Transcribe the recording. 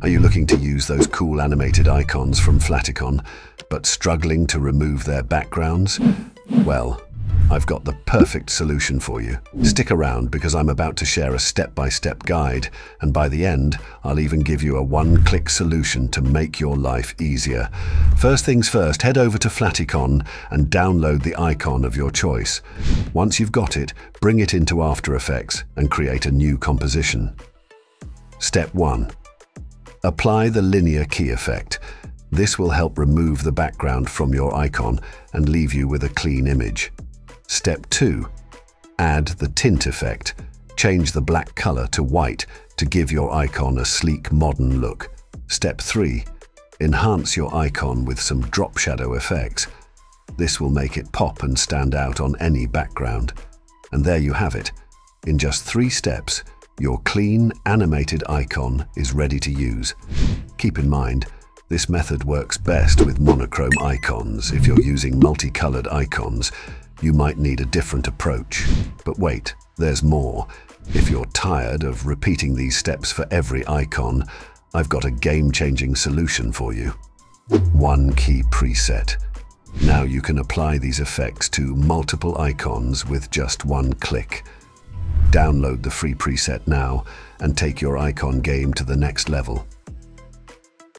Are you looking to use those cool animated icons from Flaticon, but struggling to remove their backgrounds? Well, I've got the perfect solution for you. Stick around because I'm about to share a step-by-step guide, and by the end, I'll even give you a one-click solution to make your life easier. First things first, head over to Flaticon and download the icon of your choice. Once you've got it, bring it into After Effects and create a new composition. Step 1. Apply the linear key effect. This will help remove the background from your icon and leave you with a clean image. Step 2. Add the tint effect. Change the black color to white to give your icon a sleek modern look. Step 3. Enhance your icon with some drop shadow effects. This will make it pop and stand out on any background. And there you have it. In just three steps, your clean, animated icon is ready to use. Keep in mind, this method works best with monochrome icons. If you're using multicolored icons, you might need a different approach. But wait, there's more. If you're tired of repeating these steps for every icon, I've got a game-changing solution for you. One key preset. Now you can apply these effects to multiple icons with just one click. Download the free preset now and take your icon game to the next level.